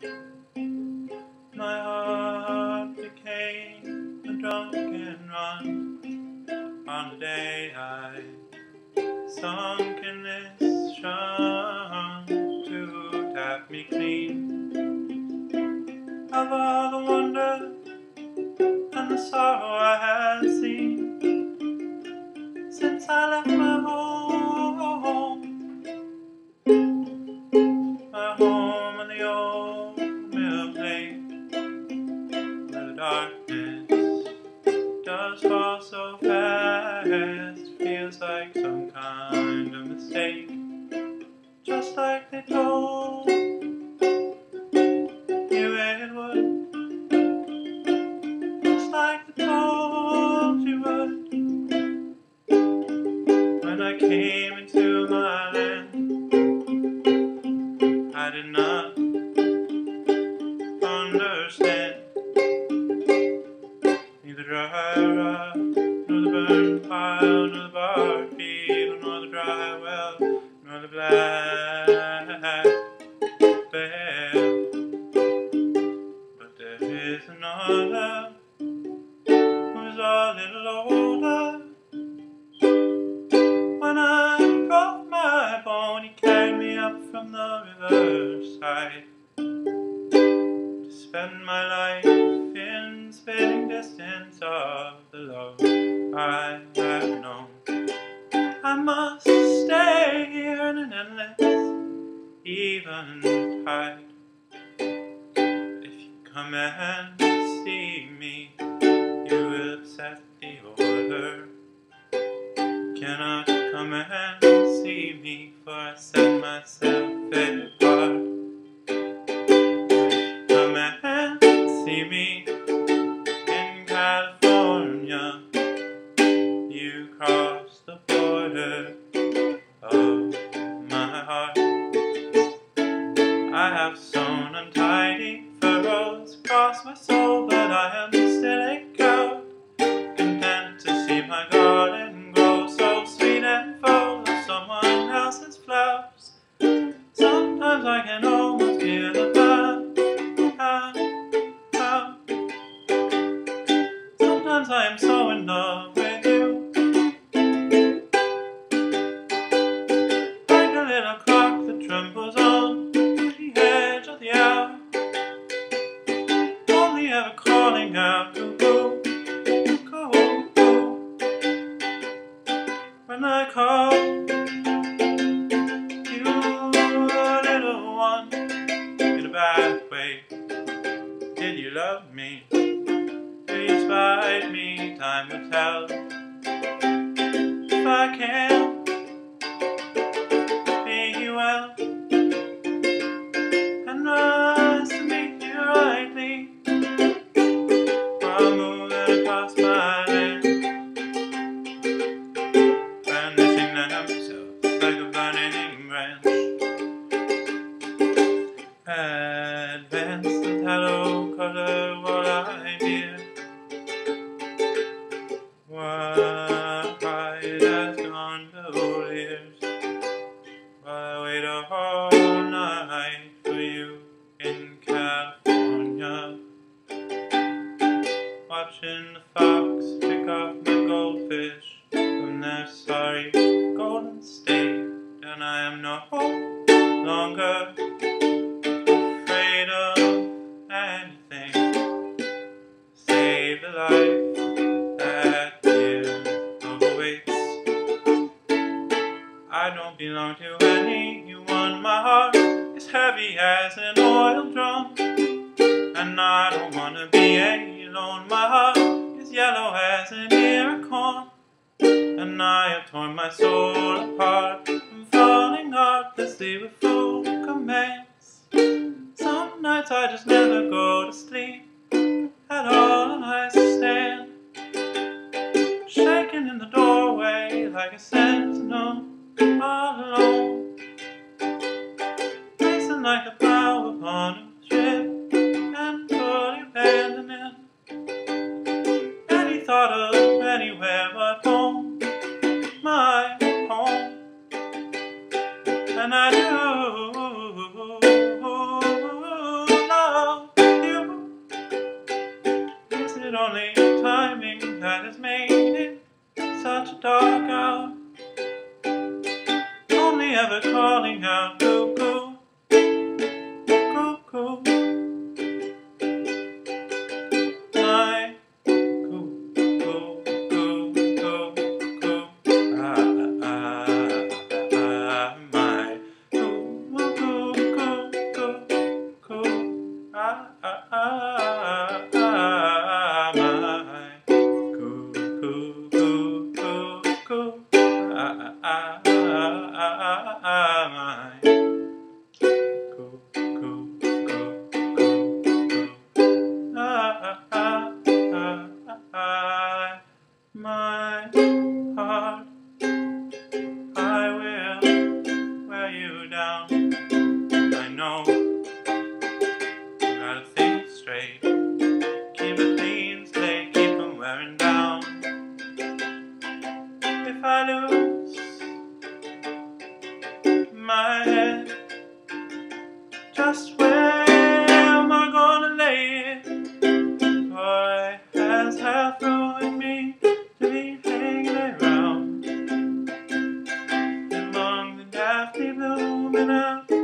My heart became a drunken run. On the day I sunk in this shun to tap me clean. Of all the wonder and the sorrow I had seen. Since I left like some kind of mistake, just like they told you it would, just like they told you would. When I came into my land, I did not understand. Neither dry rock, from the riverside to spend my life in spitting distance of the love I have known. I must stay here in an endless even tide. If you come and see me, you will upset the order. Cannot come and see me, for I set myself apart. Sometimes I can almost hear the power. Sometimes I am so in love with you. Like a little clock that trembles on the edge of the hour. Only ever calling out, cuckoo, cuckoo. When I call Tell. If I can be well and rise to meet you rightly. While moving across my Watching the fox pick off my goldfish from their sorry golden state, and I am no longer afraid of anything. Save the life that dear awaits. I don't belong to anyone. My heart is heavy as an oil drum, and I don't wanna be alone. My heart is yellow as an ear corn, and I have torn my soul apart. I'm falling heartlessly with full commands. Some nights I just never go And I do love you. Is it only timing that has made it such a dark hour? Only ever calling out. Just where am I gonna lay it? Boy has half ruined me to be hanging around among the daphne blooming out